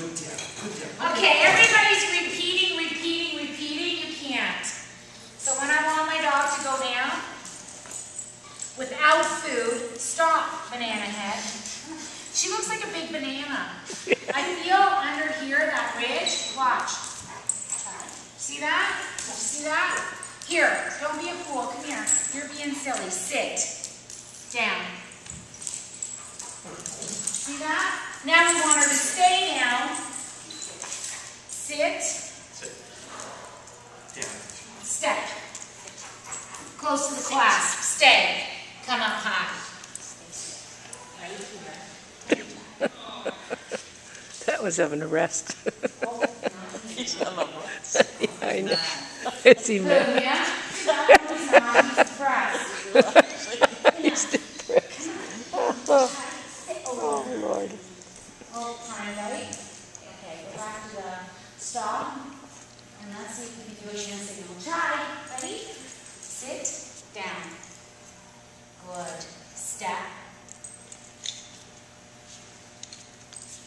Okay, everybody's repeating, repeating, repeating. You can't. So when I want my dog to go down without food, stop, banana head. She looks like a big banana. I feel under here, that ridge. Watch. See that? See that? Here, don't be a fool. Come here. You're being silly. Sit. Down. See that? Now we want her to Sit. Down. Step. Close to the clasp. Stay. Come up high. That was of an arrest. He's on Yeah, I know. Is he mad? Yeah? That was. He's depressed. Oh, Lord. Hold time, buddy. Okay, go back to the stop. And let's see if we can do a hand signal. Try. Ready? Sit down. Good. Step.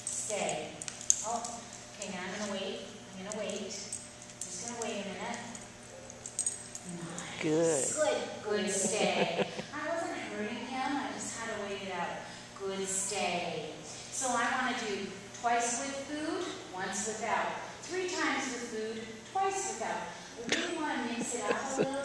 Stay. Oh, okay, now I'm gonna wait. I'm gonna wait. I'm Just gonna wait a minute. Nice. Good. Good. Good stay. I wasn't hurting him. I just had to wait it out. Good stay. So I want to do twice with food, once without. Three times with without. We want to mix it up a little